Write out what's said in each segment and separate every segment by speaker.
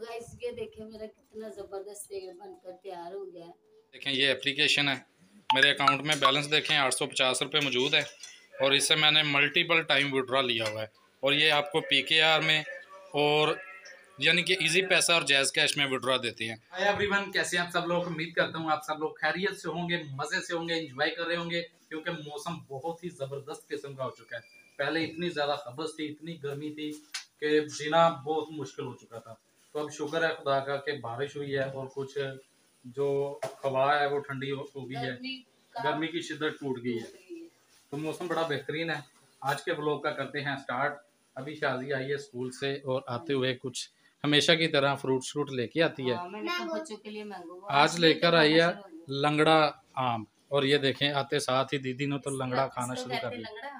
Speaker 1: Guys ये देखिए मेरा कितना ज़बरदस्त बनकर तैयार हो गया है।
Speaker 2: देखें ये एप्लीकेशन है। मेरे अकाउंट में बैलेंस देखें आठ सौ पचास रुपये मौजूद है। और इससे मैंने मल्टीपल टाइम विड्रॉ लिया हुआ है। और ये आपको पी के आर में और यानी कि इजी पैसा और जैज़ कैश में विड्रॉ देती हैं।
Speaker 3: हाय एवरीवन कैसे हैं आप सब लोग? उम्मीद करता हूँ आप सब लोग खैरियत से होंगे मज़े से होंगे एंजॉय कर रहे होंगे क्योंकि मौसम बहुत ही ज़बरदस्त किस्म का हो चुका है। पहले इतनी ज़्यादा खबस थी इतनी गर्मी थी कि जीना बहुत मुश्किल हो चुका था। तो अब शुक्र है खुदा का कि बारिश हुई है और कुछ जो हवा है वो ठंडी हो गई है।
Speaker 1: गर्मी की
Speaker 3: शिद्दत टूट गई है। तो मौसम बड़ा बेहतरीन है। आज के ब्लॉग का करते हैं स्टार्ट अभी शाजी आई है स्कूल से और आते हुए कुछ हमेशा की तरह फ्रूट श्रूट लेके आती है।
Speaker 1: हाँ, तो बच्चों के लिए मैंगो
Speaker 3: आज लेकर आई है लंगड़ा आम। और ये देखें आते साथ ही दीदी ने तो लंगड़ा खाना शुरू कर दिया।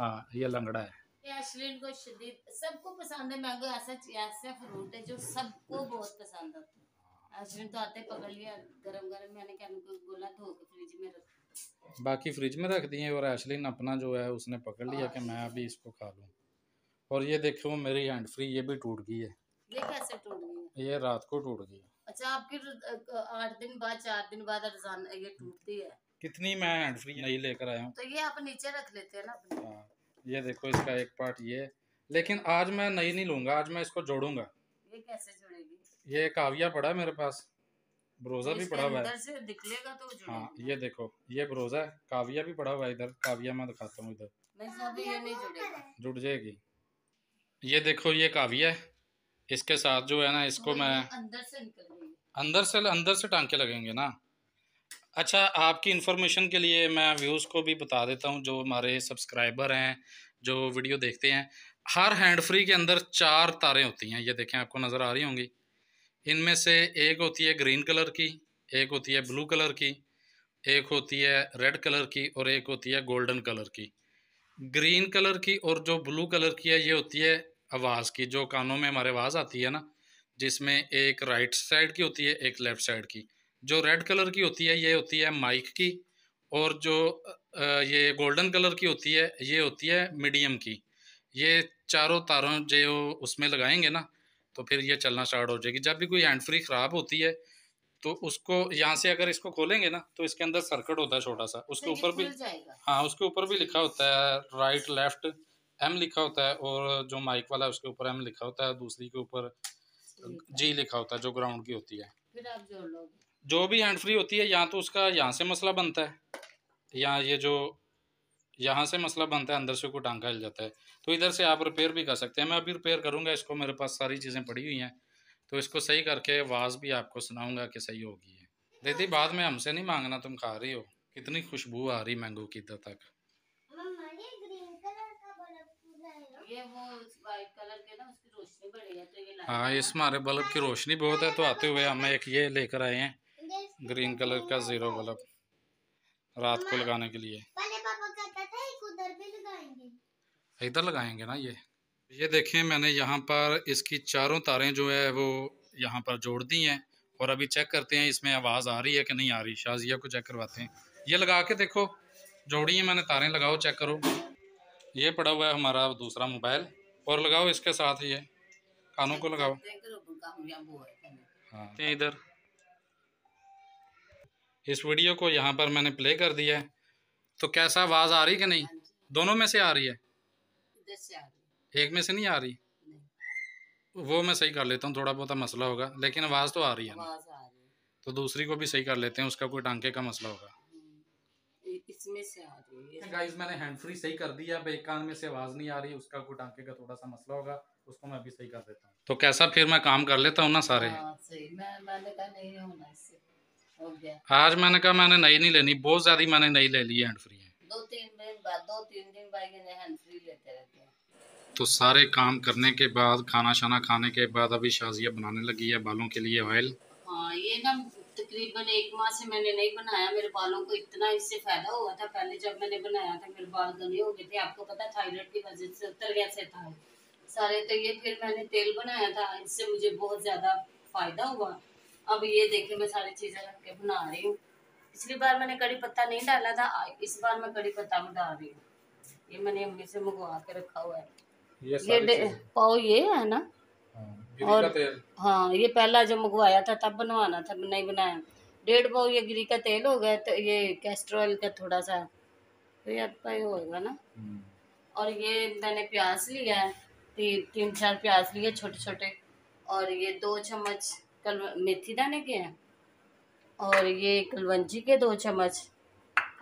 Speaker 3: हाँ ये लंगड़ा है।
Speaker 1: अश्लील को शदीद सबको पसंद है। मैंगो ऐसा ऐसा फ्रूट है जो सबको बहुत पसंद आता है। अश्लील तो आते पकड़ लिया गरम गरम मैंने क्या बोला धो के फ्रिज में रख।
Speaker 3: बाकी फ्रिज में रख दिए और एशलिन अपना जो है उसने पकड़ लिया कि मैं अभी इसको खा लूँ। और ये देखो मेरी हैंड फ्री ये भी टूट गई है।
Speaker 1: ये कैसे टूट गई
Speaker 3: ये रात को टूट गई
Speaker 1: अच्छा आपकी आठ दिन बाद चार दिन बाद रजान ये टूटती है।
Speaker 3: कितनी मैं हैंड फ्री नहीं लेकर आया हूँ।
Speaker 1: तो ये आप नीचे रख लेते हैं ना अपने।
Speaker 3: ये देखो इसका एक पार्ट ये। लेकिन आज मैं नई नहीं लूँगा आज मैं इसको जोड़ूँगा।
Speaker 1: ये कैसे जुड़ेगी?
Speaker 3: ये काविया पड़ा है मेरे पास। ब्रोज़ा भी पड़ा हुआ है।
Speaker 1: तो
Speaker 3: हाँ ये देखो ये ब्रोज़ा है काविया भी पड़ा हुआ है इधर। काविया मैं दिखाता हूँ इधर। जुड़ जाएगी। ये देखो ये काविया है। इसके साथ जो है ना इसको मैं
Speaker 1: अंदर से
Speaker 3: अंदर से अंदर से टांके लगेंगे ना। अच्छा आपकी इन्फॉर्मेशन के लिए मैं व्यूज़ को भी बता देता हूँ, जो हमारे सब्सक्राइबर हैं, जो वीडियो देखते हैं। हर हैंड फ्री के अंदर चार तारें होती हैं, ये देखें, आपको नज़र आ रही होंगी। इनमें से एक होती है ग्रीन कलर की, एक होती है ब्लू कलर की, एक होती है रेड कलर की और एक होती है गोल्डन कलर की। ग्रीन कलर की और जो ब्लू कलर की है, ये होती है आवाज़ की, जो कानों में हमारे आवाज़ आती है ना, जिसमें एक राइट साइड की होती है, एक लेफ़्ट साइड की। जो रेड कलर की होती है ये होती है माइक की और जो ये गोल्डन कलर की होती है ये होती है मीडियम की। ये चारों तारों जो उसमें लगाएँगे ना तो फिर ये चलना स्टार्ट हो जाएगी। जब भी कोई हैंड फ्री ख़राब होती है तो उसको यहाँ से अगर इसको खोलेंगे ना तो इसके अंदर सर्किट होता है छोटा सा उसके
Speaker 1: तो
Speaker 3: ऊपर भी हाँ उसके ऊपर भी लिखा होता है राइट लेफ़्ट एम लिखा होता है और जो माइक वाला है उसके ऊपर एम लिखा होता है दूसरी के ऊपर जी लिखा होता है जो ग्राउंड की होती है।
Speaker 1: फिर आप जोड़ लोगे।
Speaker 3: जो भी हैंड फ्री होती है या तो उसका यहाँ से मसला बनता है या ये जो यहाँ से मसला बनता है अंदर से कोई टांका हिल जाता है। तो इधर से आप रिपेयर भी कर सकते हैं। मैं अभी रिपेयर करूँगा इसको मेरे पास सारी चीज़ें पड़ी हुई हैं। तो इसको सही करके आवाज़ भी आपको सुनाऊँगा कि सही होगी है दीदी बाद में हमसे नहीं मांगना तुम खा रही हो। कितनी खुशबू आ रही मैंगो की इधर तक।
Speaker 1: ये वो वाइट कलर के ना उसकी रोशनी बढ़ेगा तो
Speaker 3: हाँ इस हमारे बल्ब की रोशनी बहुत है तो आते हुए हमें एक ये लेकर आए हैं। ग्रीन कलर का ज़ीरो बल्ब रात को लगाने के लिए।
Speaker 4: पहले पापा कहता था एक उधर भी लगाएँगे।
Speaker 3: इधर लगाएँगे ना ये? ये देखें मैंने यहाँ पर इसकी चारों तारें जो है वो यहाँ पर जोड़ दी हैं और अभी चेक करते हैं इसमें आवाज़ आ रही है कि नहीं आ रही? शाजिया को चेक करवाते हैं। ये लगा के देखो जोड़ी है मैंने तारें लगाओ चेक करो। ये पड़ा हुआ है हमारा दूसरा मोबाइल और लगाओ इसके साथ ये। कानों को लगाओ।
Speaker 1: है
Speaker 3: हाँ। इधर। इस वीडियो को यहाँ पर मैंने प्ले कर दिया है। तो कैसा आवाज़ आ रही कि नहीं?
Speaker 1: हाँ
Speaker 3: दोनों में से आ रही है?
Speaker 1: आ
Speaker 3: एक में से नहीं आ रही?
Speaker 1: नहीं।
Speaker 3: वो मैं सही कर लेता हूँ थोड़ा बहुत मसला होगा लेकिन आवाज़ तो आ रही है ना।
Speaker 1: आ
Speaker 3: तो दूसरी को भी सही कर लेते हैं उसका कोई टांके का मसला होगा।
Speaker 1: हम्म, इसमें से आ रही है।
Speaker 3: गाइस मैंने हैंड फ्री सही कर दिया अब एक कान में से आवाज़ नहीं आ रही उसका कोई टांके का थोड़ा सा मसला होगा उसको मैं अभी सही कर देता हूँ। तो कैसा फिर मैं काम कर लेता हूँ ना सारे?
Speaker 1: हाँ सही। मैं मैंने कहा नहीं होना इससे।
Speaker 3: आज मैंने कहा मैंने नई नहीं लेनी बहुत ज़्यादा मैंने नई ले ली हैंड फ्री है।
Speaker 1: दो तीन दिन बाद दो तीन दिन बाद हैंड फ्री लेते रहते हैं।
Speaker 3: तो सारे काम करने के बाद खाना शाना खाने के बाद अभी शाजिया बनाने लगी है बालों के लिए ऑयल
Speaker 1: हाँ ये ना तकरीबन एक माह से मैंने नहीं बनाया मेरे बालों को इतना इससे फ़ायदा हुआ था पहले जब मैंने बनाया था मेरे बाल घने हो गए थे आपको पता थायराइड की वजह से उतर गया से था सारे तो ये फिर मैंने तेल बनाया था इससे मुझे बहुत ज़्यादा फ़ायदा हुआ। अब ये देखिए मैं सारी चीज़ें रख के बना रही हूँ। पिछली बार मैंने कड़ी पत्ता नहीं डाला था इस बार मैं कड़ी पत्ता में डाल रही हूँ। ये मैंने अम्मी से मंगवा के रखा हुआ है।
Speaker 3: ये
Speaker 1: ये। पाव ये है ना?
Speaker 3: हाँ,
Speaker 1: और- हाँ ये पहला जो मंगवाया था तब बनवाना था नहीं बनाया। डेढ़ पाव ये गिरी का तेल हो गया तो ये कैस्टर ऑयल का थोड़ा सा तो ये ये होगा ना?
Speaker 3: हम्म,
Speaker 1: और ये मैंने प्याज लिया है ती, तीन चार प्याज लिए छोटे छोटे और ये दो चम्मच कल मेथी दाने के हैं? और ये कलवंजी के दो चम्मच।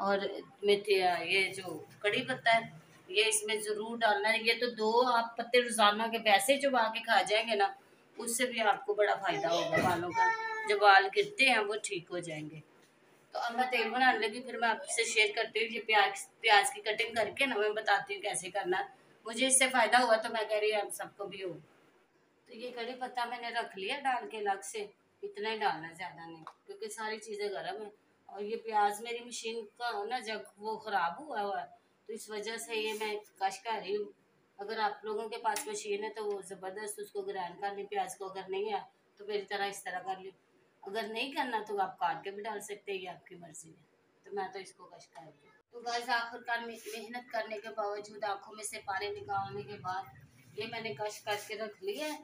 Speaker 1: और मेथी ये जो कड़ी पत्ता है, ये इसमें ज़रूर डालना है। ये तो दो आप पत्ते रोज़ाना के वैसे चबा के खा जाएँगे ना, उससे भी आपको बड़ा फ़ायदा होगा बालों का। जो बाल गिरते हैं, वो ठीक हो जाएँगे। तो अब मैं तेल बनाने लगी, फिर मैं आपसे शेयर करती हूँ। ये प्याज प्याज की कटिंग करके ना, मैं बताती हूँ कैसे करना मुझे इससे फ़ायदा हुआ तो मैं कह रही हूँ, आप सबको भी हो। तो ये कड़ी पत्ता मैंने रख लिया डाल के अलग से, इतना ही डालना ज़्यादा नहीं, क्योंकि सारी चीज़ें गर्म है। और ये प्याज मेरी मशीन का ना जब वो ख़राब हुआ हुआ तो इस वजह से ये मैं कश कर रही हूँ। अगर आप लोगों के पास मशीन है तो वो ज़बरदस्त उसको ग्राइंड कर ली, प्याज को अगर नहीं है तो मेरी तरह इस तरह कर ली। अगर नहीं करना तो आप काट के भी डाल सकते हैं, ये आपकी मर्ज़ी है। तो मैं तो इसको कश कर रही हूँ। तो गाइस आखिरकार मेहनत करने के बावजूद आँखों में से पानी निकालने के बाद ये मैंने कश करके रख लिया है।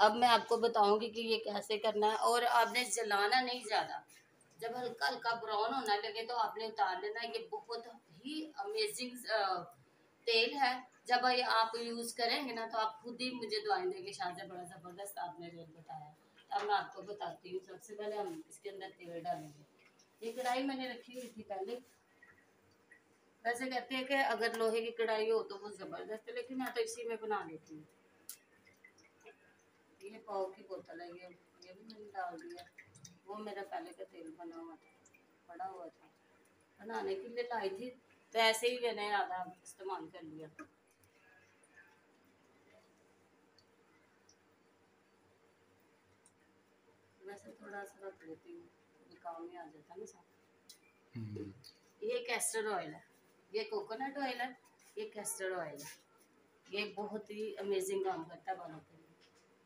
Speaker 1: अब मैं आपको बताऊँगी कि ये कैसे करना है, और आपने जलाना नहीं ज़्यादा। जब हल्का हल्का ब्राउन होने लगे तो आपने उतार लेना ये बहुत ही अमेजिंग तेल है। जब आप यूज़ करेंगे ना तो आप खुद ही मुझे दुआएँ देंगे शायद बड़ा ज़बरदस्त आपने रेट बताया अब मैं आपको बताती हूँ, सबसे पहले हम इसके अंदर तेल डालेंगे। ये कढ़ाई मैंने रखी हुई थी पहले। वैसे कहते हैं कि अगर लोहे की कढ़ाई हो तो वो ज़बरदस्त है, लेकिन मैं तो इसी में बना लेती हूँ। ये पाव की बोतल है ये ये भी मैंने डाल दिया वो मेरा पहले का तेल बना हुआ था पड़ा हुआ था। बनाने के लिए लाई थी तो ऐसे ही मैंने आधा इस्तेमाल कर लिया। वैसे थोड़ा सा रख लेती हूँ काम में आ जाता ना साथ
Speaker 3: हम्म,
Speaker 1: ये कैस्टर ऑयल है ये कोकोनट ऑयल है ये कैस्टर ऑयल है। ये बहुत ही अमेजिंग काम करता है बालों के लिए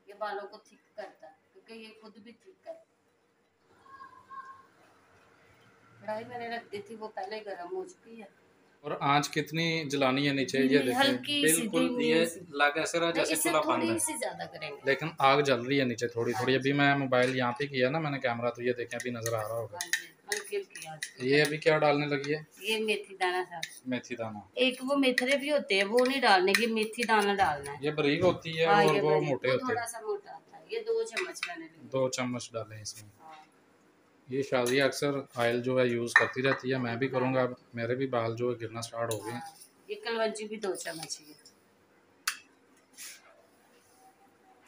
Speaker 1: ये बालों को थिक करता है क्योंकि ये खुद भी थिक करता। है कढ़ाई मैंने रख दी थी वो पहले गर्म हो चुकी है।
Speaker 3: और आँच कितनी जलानी है नीचे ये देखें बिल्कुल ये लग ऐसे रहा जैसे चूल्हा बंद है। लेकिन आग जल रही है नीचे थोड़ी थोड़ी अभी मैं मोबाइल यहाँ पे किया ना मैंने कैमरा तो ये देखें अभी नज़र आ रहा होगा।
Speaker 1: हाँ
Speaker 3: ये अभी क्या डालने लगी है?
Speaker 1: ये मेथी दाना था
Speaker 3: मेथी दाना।
Speaker 1: एक वो मेथरे भी होते हैं वो नहीं डालने की मेथी दाना डालना है।
Speaker 3: ये बारीक होती है
Speaker 1: हाँ,
Speaker 3: और वो मोटे होते
Speaker 1: थोड़ा
Speaker 3: हैं।
Speaker 1: सा मोटा आता है। ये दो चम्मच मैंने
Speaker 3: दो चम्मच डालें इसमें।
Speaker 1: हाँ।
Speaker 3: ये शादिया अक्सर ऑयल जो है यूज़ करती रहती है। मैं भी करूँगा अब मेरे भी बाल जो है गिरना स्टार्ट हो गए
Speaker 1: ये कलवंजी भी दो चम्मच ही है।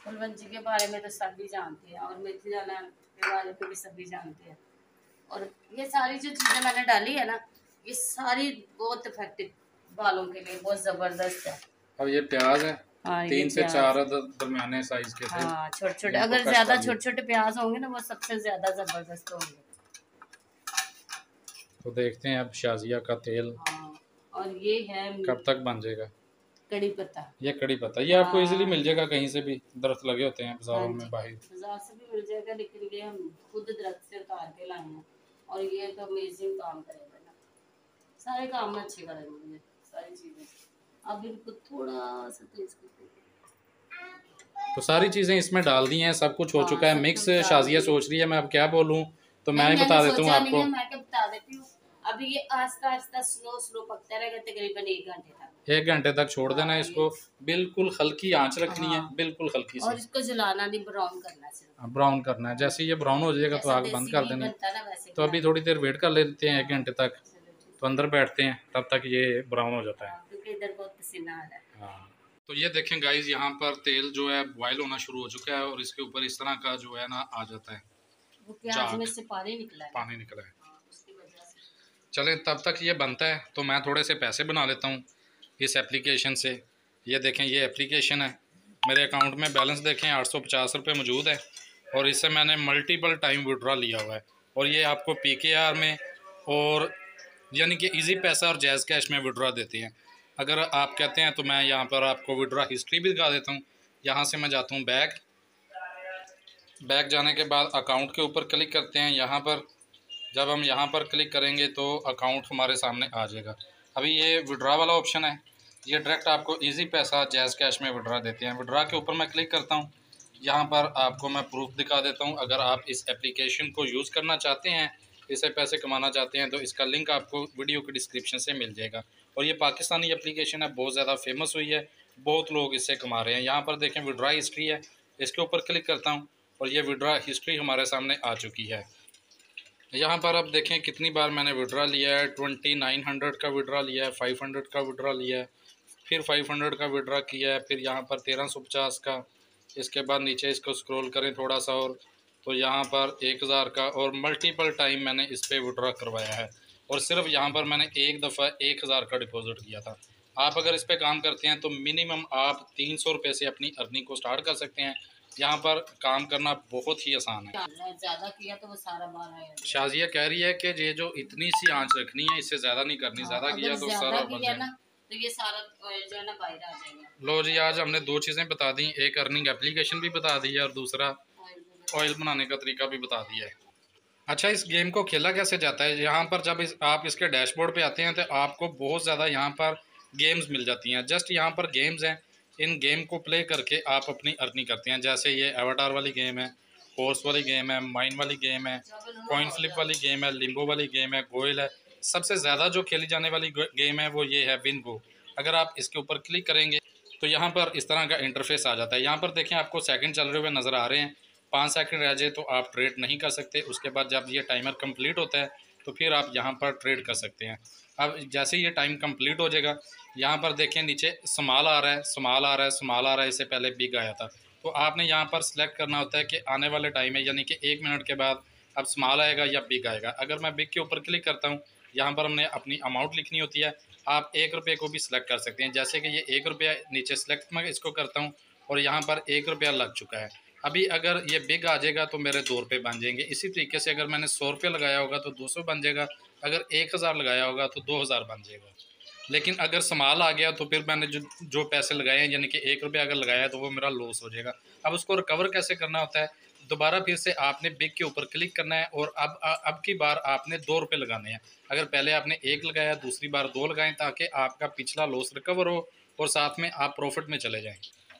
Speaker 1: कलवंजी के बारे में तो सभी जानते हैं और मेथी दाना के बारे में भी सभी जानते हैं। और ये सारी जो चीज़ें मैंने डाली है ना ये सारी बहुत इफ़ेक्टिव बालों के लिए बहुत ज़बरदस्त है।
Speaker 3: अब ये प्याज है
Speaker 1: हाँ,
Speaker 3: तीन से चार दरमियाने साइज़ के थे
Speaker 1: हाँ छोटे छोटे अगर ज़्यादा छोटे छोटे प्याज होंगे ना वो सबसे ज़्यादा ज़बरदस्त होंगे।
Speaker 3: तो देखते हैं अब शाजिया का तेल
Speaker 1: हाँ और ये है
Speaker 3: कब तक बन जाएगा?
Speaker 1: कड़ी पत्ता।
Speaker 3: ये कड़ी पत्ता ये आपको। इजीली मिल जाएगा कहीं से भी दरख्त लगे होते हैं बाजारों में बाहर।
Speaker 1: बाज़ार से भी मिल जाएगा लेकिन ये हम खुद दरख्त से उतार के लाए हैं। और ये तो अमेजिंग काम करेगा ना। सारे काम में अच्छे करेंगे मुझे सारी चीज़ें। अब इनको थोड़ा सा तेज करके
Speaker 3: तो सारी चीज़ें इसमें डाल दी हैं सब कुछ हो
Speaker 1: हाँ,
Speaker 3: चुका है। मिक्स शाजिया सोच रही है मैं अब क्या बोलूँ? तो मैं ही बता देता हूँ आपको।
Speaker 1: मैं क्या बता देती हूँ। अभी ये आस्ता आस्ता स्लो स्लो पकता रहेगा तकरीबन एक घंटे तक।
Speaker 3: एक घंटे तक छोड़ देना है
Speaker 1: हाँ,
Speaker 3: इसको बिल्कुल हल्की आँच रखनी है
Speaker 1: हाँ।
Speaker 3: बिल्कुल हल्की से।
Speaker 1: और इसको जलाना नहीं ब्राउन करना सिर्फ़।
Speaker 3: ब्राउन करना है। जैसे ये ब्राउन हो जाएगा तो आग बंद कर देनी। है
Speaker 1: है
Speaker 3: तो अभी थोड़ी देर वेट कर लेते हैं एक घंटे तक। तो अंदर बैठते हैं तब तक ये ब्राउन हो जाता है।
Speaker 1: है इधर बहुत पसीना आ रहा है।
Speaker 3: हाँ। तो ये देखें गाइज़ यहाँ पर तेल जो है बॉयल होना शुरू हो चुका है और इसके ऊपर इस तरह का जो है ना आ जाता है।
Speaker 1: वो में से पानी निकला है।
Speaker 3: पानी निकला है।
Speaker 1: हाँ,
Speaker 3: चलें तब तक ये बनता है। तो मैं थोड़े से पैसे बना लेता हूँ। इस एप्लीकेशन से। ये देखें, ये एप्लीकेशन है। मेरे अकाउंट में बैलेंस देखें, आठ सौ पचास रुपये मौजूद है और इससे मैंने मल्टीपल टाइम विड्रा लिया हुआ है। और ये आपको पी के आर में और यानी कि इजी पैसा और जैज़ कैश में विड्रा देते हैं। अगर आप कहते हैं तो मैं यहाँ पर आपको विड्रा हिस्ट्री भी दिखा देता हूँ। यहाँ से मैं जाता हूँ बैक बैक जाने के बाद अकाउंट के ऊपर क्लिक करते हैं। यहाँ पर जब हम यहाँ पर क्लिक करेंगे तो अकाउंट हमारे सामने आ जाएगा। अभी ये विड्रा वाला ऑप्शन है। ये डायरेक्ट आपको इजी पैसा जैज़ कैश में विड्रा देते हैं। विड्रा के ऊपर मैं क्लिक करता हूँ। यहाँ पर आपको मैं प्रूफ दिखा देता हूँ। अगर आप इस एप्लीकेशन को यूज़ करना चाहते हैं, इसे पैसे कमाना चाहते हैं तो इसका लिंक आपको वीडियो के डिस्क्रिप्शन से मिल जाएगा। और ये पाकिस्तानी एप्लीकेशन है। बहुत ज़्यादा फ़ेमस हुई है। बहुत लोग इससे कमा रहे हैं। यहाँ पर देखें विड्रा हिस्ट्री है। इसके ऊपर क्लिक करता हूँ। और ये विड्रा हिस्ट्री हमारे सामने आ चुकी है। यहाँ पर आप देखें कितनी बार मैंने विड्रा लिया है। ट्वेंटी नाइन हंड्रेड का विड्रा लिया है फाइव हंड्रेड का विड्रा लिया है, फिर फाइव हंड्रेड का विड्रा किया है, फिर यहाँ पर तेरह सौ पचास का। इसके बाद नीचे इसको स्क्रॉल करें थोड़ा सा और तो यहाँ पर एक हज़ार का और मल्टीपल टाइम मैंने इस पर विड्रा करवाया है। और सिर्फ़ यहाँ पर मैंने एक दफ़ा एक हज़ार का डिपॉजिट किया था। आप अगर इस पर काम करते हैं तो मिनिमम आप तीन सौ रुपये से अपनी अर्निंग को स्टार्ट कर सकते हैं। यहाँ पर काम करना बहुत ही आसान है।
Speaker 1: ज़्यादा किया तो वो सारा बार
Speaker 3: शाजिया कह रही है कि ये जो इतनी सी आँच रखनी है इससे ज़्यादा नहीं करनी ज़्यादा किया तो सारा बन जाएगा।
Speaker 1: तो ये सारा जो है ना बाहर आ जाएगा।
Speaker 3: लो जी आज हमने दो चीज़ें बता दी एक अर्निंग एप्लीकेशन भी बता दी है और दूसरा
Speaker 1: ऑयल
Speaker 3: ऑयल बनाने का तरीका भी बता दिया है। अच्छा इस गेम को खेला कैसे जाता है? यहाँ पर जब इस आप इसके डैशबोर्ड पे आते हैं तो आपको बहुत ज़्यादा यहाँ पर गेम्स मिल जाती हैं। जस्ट यहाँ पर गेम्स हैं। इन गेम को प्ले करके आप अपनी अर्निंग करते हैं। जैसे ये एवाटार वाली गेम है हॉर्स वाली गेम है माइन वाली गेम है कॉइन फ्लिप वाली गेम है लिम्बो वाली गेम है गोयल है। सबसे ज़्यादा जो खेली जाने वाली गेम है वो ये है विन गो अगर आप इसके ऊपर क्लिक करेंगे तो यहाँ पर इस तरह का इंटरफेस आ जाता है। यहाँ पर देखें, आपको सेकंड चल रहे हुए नज़र आ रहे हैं। पाँच सेकंड रह जाए तो आप ट्रेड नहीं कर सकते। उसके बाद जब ये टाइमर कंप्लीट होता है तो फिर आप यहाँ पर ट्रेड कर सकते हैं। अब जैसे ही ये टाइम कंप्लीट हो जाएगा, यहाँ पर देखें नीचे समाल आ रहा है, समाल आ रहा है, समाल आ रहा है, इससे पहले बिग आया था। तो आपने यहाँ पर सिलेक्ट करना होता है कि आने वाले टाइम में, यानी कि एक मिनट के बाद अब स्मॉल आएगा या बिग आएगा। अगर मैं बिग के ऊपर क्लिक करता हूँ, यहाँ पर हमने अपनी अमाउंट लिखनी होती है। आप एक रुपये को भी सिलेक्ट कर सकते हैं। जैसे कि ये एक रुपया नीचे सेलेक्ट मैं इसको करता हूँ, और यहाँ पर एक रुपया लग चुका है। अभी अगर ये बिग आ जाएगा तो मेरे दो रुपये बन जाएँगे। इसी तरीके से अगर मैंने सौ रुपये लगाया होगा तो दो सौ बन जाएगा। अगर एक हज़ार लगाया होगा तो दो हज़ार बन जाएगा। लेकिन अगर समाल आ गया तो फिर मैंने जो जो पैसे लगाए हैं, यानी कि एक रुपया अगर लगाया तो वो मेरा लॉस हो जाएगा। अब उसको रिकवर कैसे करना होता है? दोबारा फिर से आपने बिग के ऊपर क्लिक करना है और अब अब की बार आपने दो रुपये लगाने हैं। अगर पहले आपने एक लगाया, दूसरी बार दो लगाएँ ताकि आपका पिछला लॉस रिकवर हो और साथ में आप प्रॉफिट में चले जाएँ।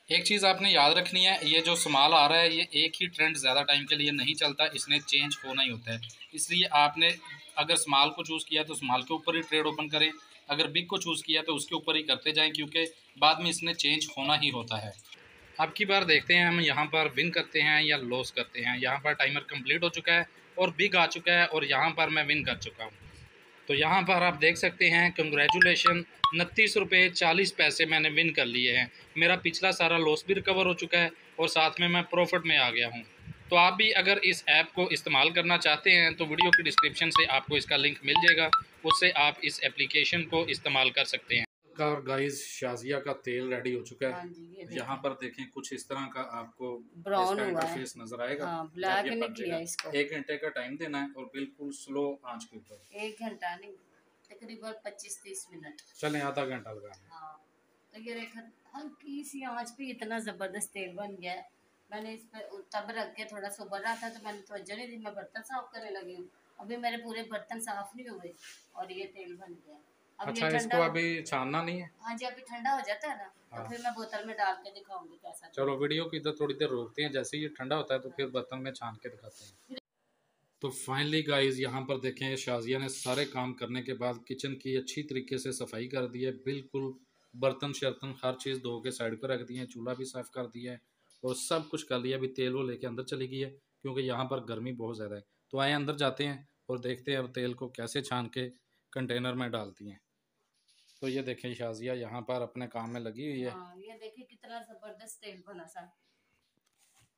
Speaker 3: एक चीज़ आपने याद रखनी है, ये जो समाल आ रहा है, ये एक ही ट्रेंड ज़्यादा टाइम के लिए नहीं चलता, इसने चेंज होना ही होता है। इसलिए आपने अगर स्मॉल को चूज़ किया तो स्मॉल के ऊपर ही ट्रेड ओपन करें, अगर बिग को चूज़ किया तो उसके ऊपर ही करते जाएँ, क्योंकि बाद में इसने चेंज होना ही होता है। अब की बार देखते हैं हम यहाँ पर विन करते हैं या लॉस करते हैं। यहाँ पर टाइमर कंप्लीट हो चुका है और बिग आ चुका है और यहाँ पर मैं विन कर चुका हूँ। तो यहाँ पर आप देख सकते हैं कंग्रेचुलेशन उनतीस रुपये चालीस पैसे मैंने विन कर लिए हैं। मेरा पिछला सारा लॉस भी रिकवर हो चुका है और साथ में मैं प्रॉफिट में आ गया हूँ। तो आप भी अगर इस ऐप को इस्तेमाल करना चाहते हैं तो वीडियो के डिस्क्रिप्शन से आपको इसका लिंक मिल जाएगा। उससे आप इस एप्लीकेशन को इस्तेमाल कर सकते हैं। कार गाइस शाजिया का तेल रेडी हो चुका
Speaker 1: हाँ।
Speaker 3: है। यहाँ पर देखें कुछ इस तरह का आपको
Speaker 1: हुआ है।
Speaker 3: नज़र आएगा।
Speaker 1: हाँ ब्लैक किया इसको।
Speaker 3: एक घंटे का टाइम देना है और बिल्कुल स्लो आँच के ऊपर।
Speaker 1: एक घंटा नहीं तकरीबन पच्चीस तीस मिनट।
Speaker 3: चलें आधा घंटा लगाना
Speaker 1: हाँ। तो ये हल्की सी आँच पे इतना ज़बरदस्त तेल बन गया है। मैंने इस पर तब रख के थोड़ा सा उबर रहा था तो मैंने तवज्जो नहीं दी मैं बर्तन साफ़ करने लगी हूँ। अभी मेरे पूरे बर्तन साफ़ नहीं हुए और ये तेल बन गया
Speaker 3: अच्छा इसको अभी छानना नहीं है?
Speaker 1: हाँ जी अभी ठंडा हो जाता है ना
Speaker 3: हाँ।
Speaker 1: तो फिर मैं बोतल में डाल के दिखाऊँगी कैसा
Speaker 3: चलो वीडियो की इधर थोड़ी देर रोकते हैं जैसे ही ये ठंडा होता है तो फिर बर्तन में छान के दिखाते हैं। तो फाइनली गाइस यहाँ पर देखें शाजिया ने सारे काम करने के बाद किचन की अच्छी तरीके से सफ़ाई कर दी है। बिल्कुल बर्तन शर्तन हर चीज़ धो के साइड पर रख दी है चूल्हा भी साफ़ कर दिया है और सब कुछ कर लिया। अभी तेल वो लेके अंदर चली गई है क्योंकि यहाँ पर गर्मी बहुत ज़्यादा है। तो आए अंदर जाते हैं और देखते हैं अब तेल को कैसे छान के कंटेनर में डालती हैं। तो ये देखें शाजिया यहाँ पर अपने काम में लगी हुई है।
Speaker 1: हाँ ये देखिए कितना ज़बरदस्त तेल बना सा।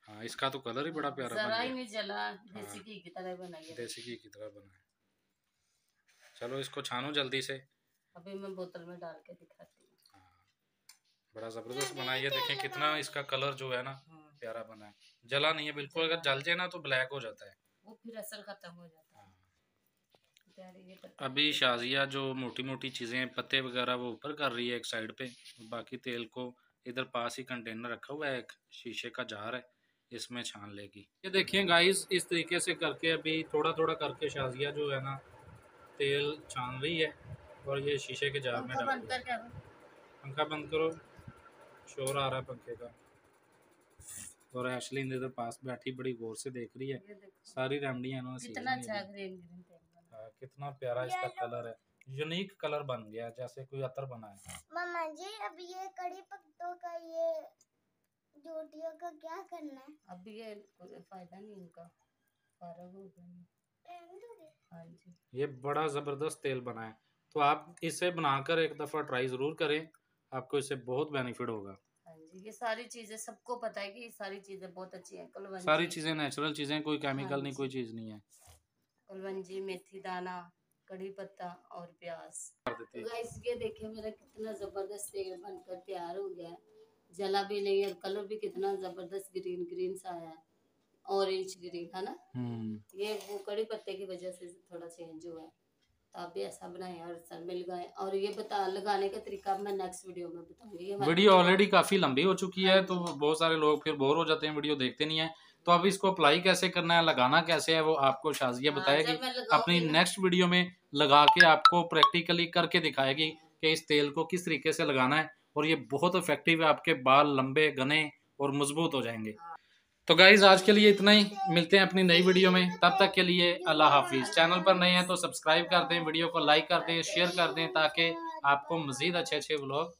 Speaker 3: हाँ इसका तो कलर ही बड़ा प्यारा बन
Speaker 1: जरा ही नहीं जला देसी
Speaker 3: हाँ।
Speaker 1: घी की तरह बनाई
Speaker 3: देसी घी की तरह बना है। चलो इसको छानो जल्दी से।
Speaker 1: अभी मैं बोतल में डाल के दिखाती हूँ।
Speaker 3: हाँ बड़ा ज़बरदस्त बना है। ये देखें कितना इसका कलर जो है ना प्यारा बना है। जला नहीं है बिल्कुल अगर जल जाए ना तो ब्लैक हो जाता है।
Speaker 1: वो फिर असर खत्म हो जाता है।
Speaker 3: अभी शाजिया जो मोटी मोटी चीज़ें पत्ते वगैरह वो ऊपर कर रही है एक साइड पे बाकी तेल को इधर पास ही कंटेनर रखा हुआ है एक शीशे का जार है इसमें छान लेगी। ये देखिए गाइस इस तरीके से करके अभी थोड़ा थोड़ा करके शाजिया जो है ना तेल छान रही है और ये शीशे के जार में
Speaker 1: पंखा
Speaker 3: डाल पंखा बंद करो शोर आ रहा है पंखे का। और एशली इधर पास बैठी बड़ी गौर से देख रही है। सारी रेमडियाँ इन्होंने
Speaker 1: कितना
Speaker 3: प्यारा इसका कलर है। यूनिक कलर बन गया जैसे कोई अतर बना है।
Speaker 4: मामा जी अब ये कड़ी पत्तों का ये जोटियों का क्या करना है?
Speaker 1: अब ये कोई फ़ायदा नहीं इनका। फारग हो गए हैं। हाँ
Speaker 3: ये बड़ा ज़बरदस्त तेल बना है। तो आप इसे बनाकर एक दफ़ा ट्राई ज़रूर करें। आपको इससे बहुत बेनिफिट होगा।
Speaker 1: हाँ जी ये सारी चीज़ें सबको पता है कि ये सारी चीज़ें बहुत अच्छी हैं कलवंजी
Speaker 3: सारी चीज़ें नेचुरल चीज़ें कोई केमिकल
Speaker 1: हाँ
Speaker 3: नहीं कोई चीज़ नहीं है।
Speaker 1: कलवंजी मेथी दाना कड़ी पत्ता और प्याज। तो गाइस ये देखिए मेरा कितना ज़बरदस्त तेल बनकर तैयार हो गया है। जला भी नहीं और कलर भी कितना ज़बरदस्त ग्रीन ग्रीन सा आया है। ऑरेंज ग्रीन है ना?
Speaker 3: हम्म।
Speaker 1: ये वो कड़ी पत्ते की वजह से थोड़ा चेंज हुआ है। तो आप भी ऐसा बनाएँ और सर में लगाएँ और ये बता लगाने का तरीका मैं नेक्स्ट वीडियो में बताऊँगी।
Speaker 3: वीडियो ऑलरेडी काफ़ी लंबी हो चुकी है तो बहुत सारे लोग फिर बोर हो जाते हैं वीडियो देखते नहीं है। तो अब इसको अप्लाई कैसे करना है लगाना कैसे है वो आपको शाजिया
Speaker 1: हाँ,
Speaker 3: बताएगी। अपनी नेक्स्ट वीडियो में लगा के आपको प्रैक्टिकली करके दिखाएगी कि इस तेल को किस तरीके से लगाना है और ये बहुत इफ़ेक्टिव है आपके बाल लंबे घने और मज़बूत हो जाएँगे। तो गाइज़ आज के लिए इतना ही। मिलते हैं अपनी नई वीडियो में। तब तक के लिए अल्लाह हाफिज़। चैनल पर नए हैं तो सब्सक्राइब कर दें वीडियो को लाइक कर दें शेयर कर दें ताकि आपको मज़ीद अच्छे अच्छे व्लॉग